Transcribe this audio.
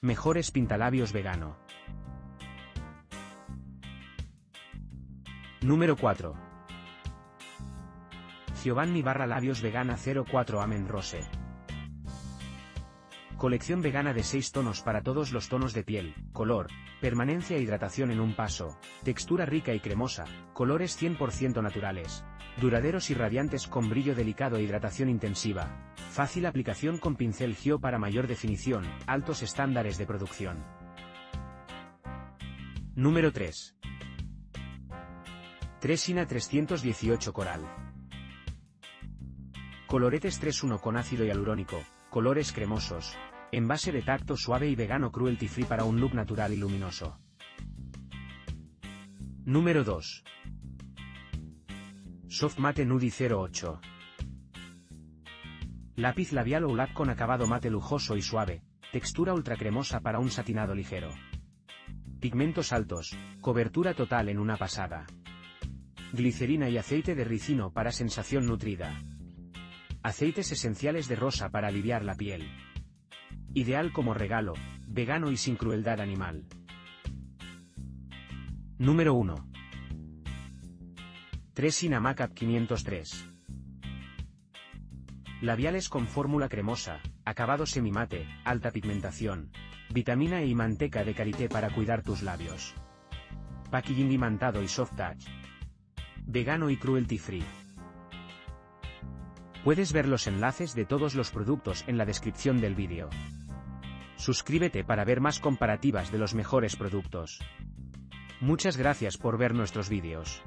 Mejores pintalabios vegano. Número 4. Giovanni barra labios vegana 04 Amen Rose. Colección vegana de 6 tonos para todos los tonos de piel, color, permanencia e hidratación en un paso, textura rica y cremosa, colores 100% naturales, duraderos y radiantes con brillo delicado e hidratación intensiva, fácil aplicación con pincel Gio para mayor definición, altos estándares de producción. Número 3. Tresina 318 Coral. Coloretes 3.1 con ácido hialurónico, colores cremosos, envase de tacto suave y vegano cruelty free para un look natural y luminoso. Número 2. Soft Mate Nudie 08. Lápiz labial OULAC con acabado mate lujoso y suave, textura ultra cremosa para un satinado ligero. Pigmentos altos, cobertura total en una pasada glicerina y aceite de ricino para sensación nutrida. Aceites esenciales de rosa para aliviar la piel. Ideal como regalo, vegano y sin crueldad animal. Número 1. Tresina Macap 503. Labiales con fórmula cremosa, acabado semimate, alta pigmentación, vitamina E y manteca de karité para cuidar tus labios. Packaging imantado y soft touch vegano y cruelty free. Puedes ver los enlaces de todos los productos en la descripción del vídeo. Suscríbete para ver más comparativas de los mejores productos. Muchas gracias por ver nuestros vídeos.